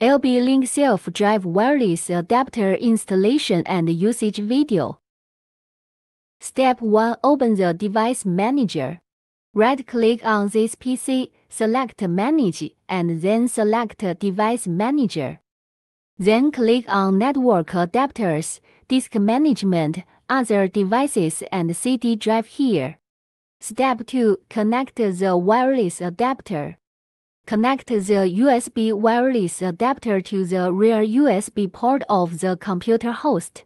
LB Link Self-Drive Wireless Adapter Installation and Usage Video. Step 1. Open the Device Manager. Right-click on this PC, select Manage, and then select Device Manager. Then click on Network Adapters, Disk Management, Other Devices and CD Drive here. Step 2. Connect the wireless adapter. Connect the USB wireless adapter to the rear USB port of the computer host.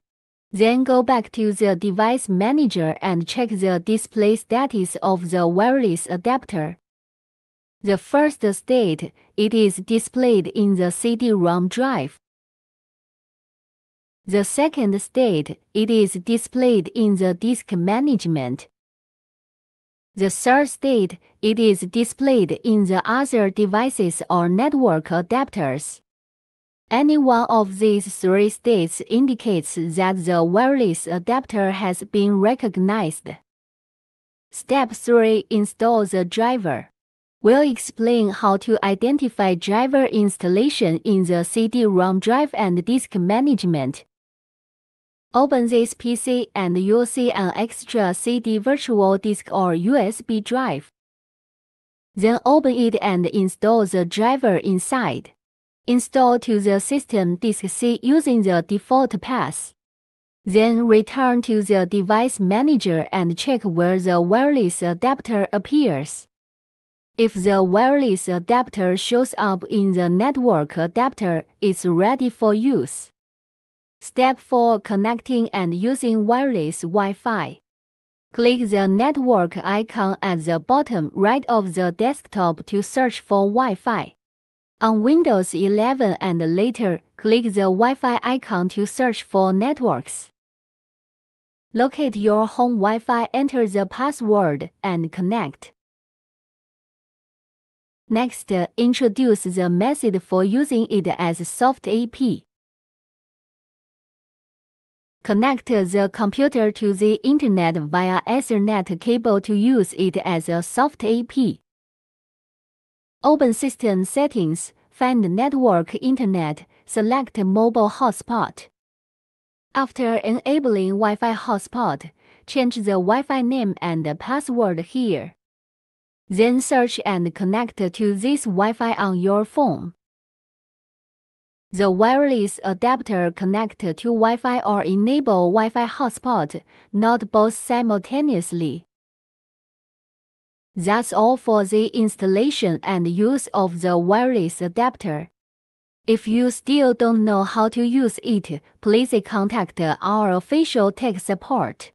Then go back to the device manager and check the display status of the wireless adapter. The first state, it is displayed in the CD-ROM drive. The second state, it is displayed in the disk management. The third state, it is displayed in the other devices or network adapters. Any one of these three states indicates that the wireless adapter has been recognized. Step 3 Install the driver. We'll explain how to identify driver installation in the CD-ROM drive and disk management. Open this PC and you'll see an extra CD virtual disk or USB drive. Then open it and install the driver inside. Install to the system disk C using the default path. Then return to the device manager and check where the wireless adapter appears. If the wireless adapter shows up in the network adapter, it's ready for use. Step 4 Connecting and using wireless Wi-Fi. Click the network icon at the bottom right of the desktop to search for Wi-Fi. On Windows 11 and later, click the Wi-Fi icon to search for networks. Locate your home Wi-Fi, enter the password, and connect. Next, introduce the method for using it as soft AP. Connect the computer to the Internet via Ethernet cable to use it as a soft AP. Open System Settings, find Network Internet, select Mobile Hotspot. After enabling Wi-Fi hotspot, change the Wi-Fi name and password here. Then search and connect to this Wi-Fi on your phone. The wireless adapter connect to Wi-Fi or enable Wi-Fi hotspot, not both simultaneously. That's all for the installation and use of the wireless adapter. If you still don't know how to use it, please contact our official tech support.